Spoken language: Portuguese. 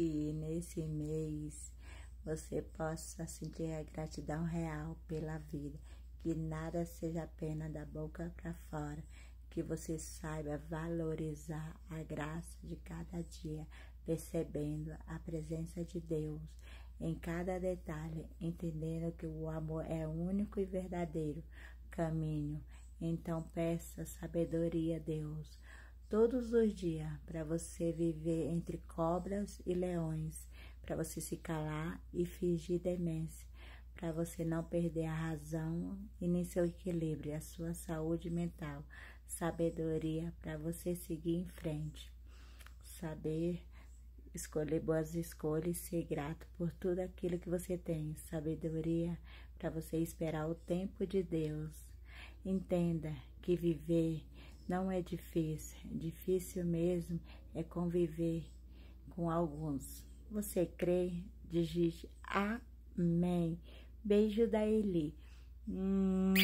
que nesse mês você possa sentir a gratidão real pela vida, que nada seja apenas da boca para fora, que você saiba valorizar a graça de cada dia, percebendo a presença de Deus em cada detalhe, entendendo que o amor é único e verdadeiro caminho. Então peça sabedoria a Deus todos os dias para você viver entre cobras e leões, para você se calar e fingir demência, para você não perder a razão e nem seu equilíbrio, a sua saúde mental, sabedoria para você seguir em frente, saber escolher boas escolhas, ser grato por tudo aquilo que você tem, sabedoria para você esperar o tempo de Deus. Entenda que viver não é difícil, difícil mesmo é conviver com alguns. Você crê? Digite Amém. Beijo da Eli. Hum.